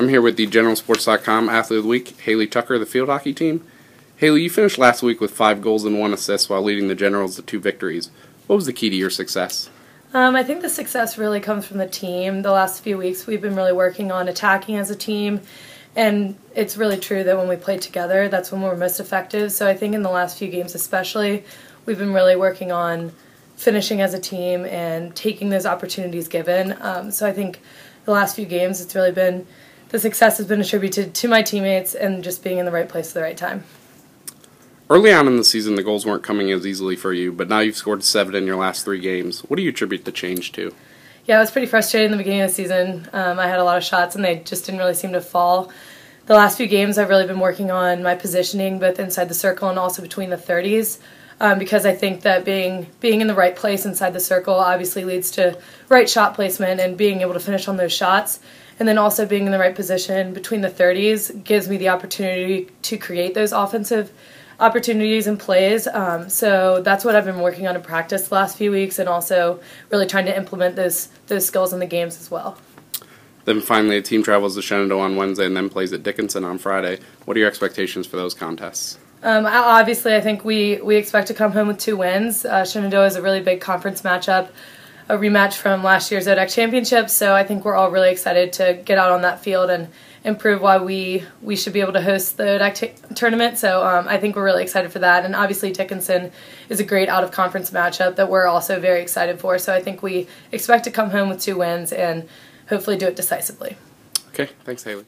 I'm here with the Generalssports.com Athlete of the Week, Haley Tucker, the field hockey team. Haley, you finished last week with five goals and one assist while leading the Generals to two victories. What was the key to your success? Um, I think the success really comes from the team. The last few weeks, we've been really working on attacking as a team, and it's really true that when we play together, that's when we're most effective. So I think in the last few games, especially, we've been really working on finishing as a team and taking those opportunities given. Um, so I think the last few games, it's really been the success has been attributed to my teammates and just being in the right place at the right time. Early on in the season, the goals weren't coming as easily for you, but now you've scored seven in your last three games. What do you attribute the change to? Yeah, it was pretty frustrating in the beginning of the season. Um, I had a lot of shots and they just didn't really seem to fall. The last few games, I've really been working on my positioning, both inside the circle and also between the 30s. Um, because I think that being being in the right place inside the circle obviously leads to right shot placement and being able to finish on those shots and then also being in the right position between the 30s gives me the opportunity to create those offensive opportunities and plays. Um, so that's what I've been working on in practice the last few weeks, and also really trying to implement those those skills in the games as well. Then finally, the team travels to Shenandoah on Wednesday and then plays at Dickinson on Friday. What are your expectations for those contests? Um, obviously, I think we, we expect to come home with two wins. Uh, Shenandoah is a really big conference matchup a rematch from last year's ODAC championship. So I think we're all really excited to get out on that field and improve why we we should be able to host the ODAC t- tournament. So um, I think we're really excited for that. And obviously Dickinson is a great out of conference matchup that we're also very excited for. So I think we expect to come home with two wins and hopefully do it decisively. Okay, thanks, Haley.